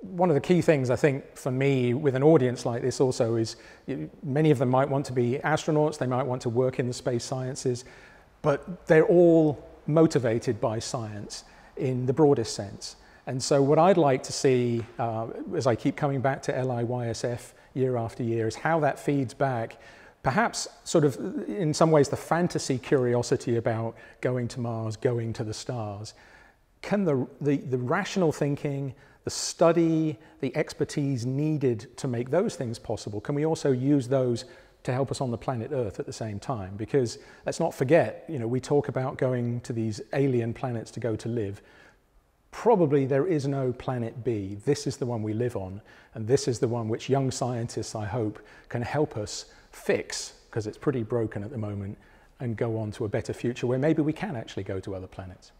one of the key things I think for me with an audience like this also is many of them might want to be astronauts, they might want to work in the space sciences, but they're all motivated by science in the broadest sense. And so what I'd like to see, uh, as I keep coming back to LIYSF year after year, is how that feeds back perhaps sort of in some ways the fantasy curiosity about going to Mars, going to the stars. Can the, the, the rational thinking, the study, the expertise needed to make those things possible, can we also use those to help us on the planet Earth at the same time? Because let's not forget, you know, we talk about going to these alien planets to go to live. Probably there is no planet B. This is the one we live on, and this is the one which young scientists, I hope, can help us fix, because it's pretty broken at the moment, and go on to a better future where maybe we can actually go to other planets.